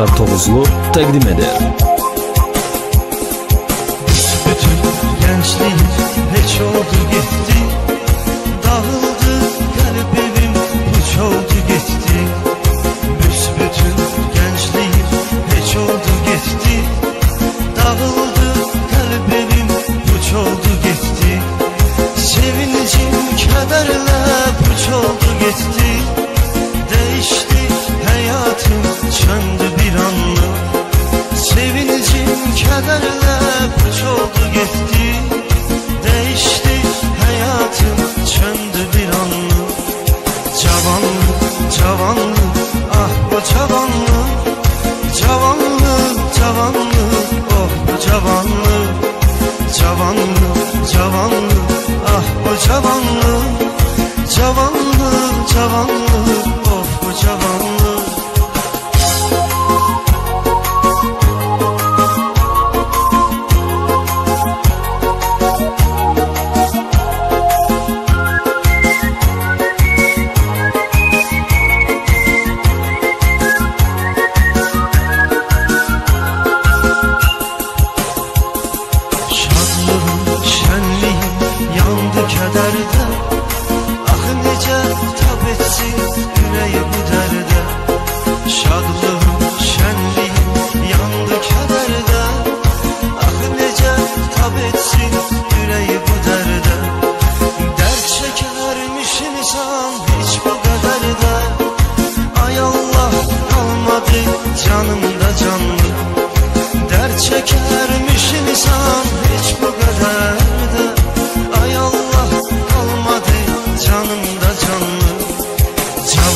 Yaşar Tovuzlu təqdim edir. Bütün gençliğim hiç oldu gitti Dağıldı kalp evim hiç oldu gitti Büsbütün gençliğim hiç oldu gitti Dağıldı kalp evim hiç oldu gitti Sevincim kederle puç oldu gitti Cavanlık, ah bu cavanlık Cavanlık, cavanlık, yandı kederde Ah necə tab etsin ürəyi bu dərdə Şadlığım, şenliğim yandı kederde Ah necə tab etsin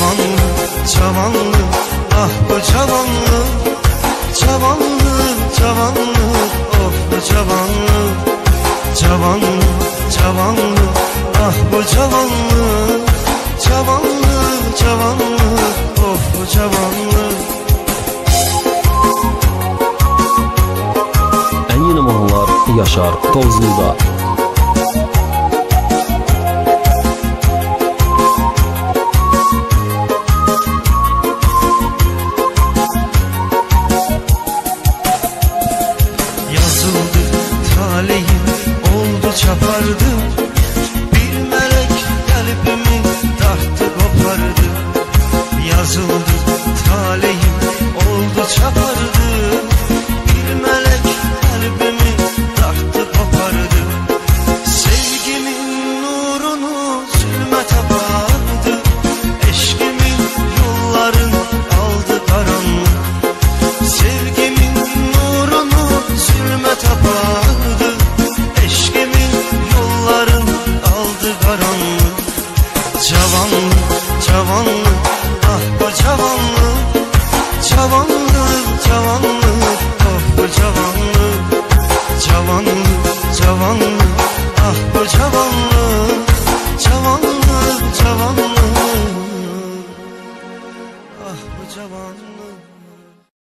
Çamanlı, çamanlı, ah bu çamanlı Çamanlı, çamanlı, of oh bu çamanlı Çamanlı, çamanlı, ah bu çamanlı Çamanlı, çamanlı, of oh bu çamanlı Ən yeni mahnılar Yaşar Tozluda. aleyhim. Oldu çapardım. Cavanlık